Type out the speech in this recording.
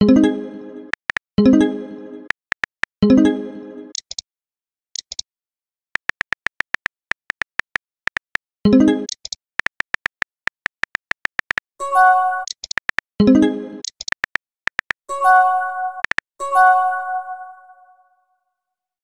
you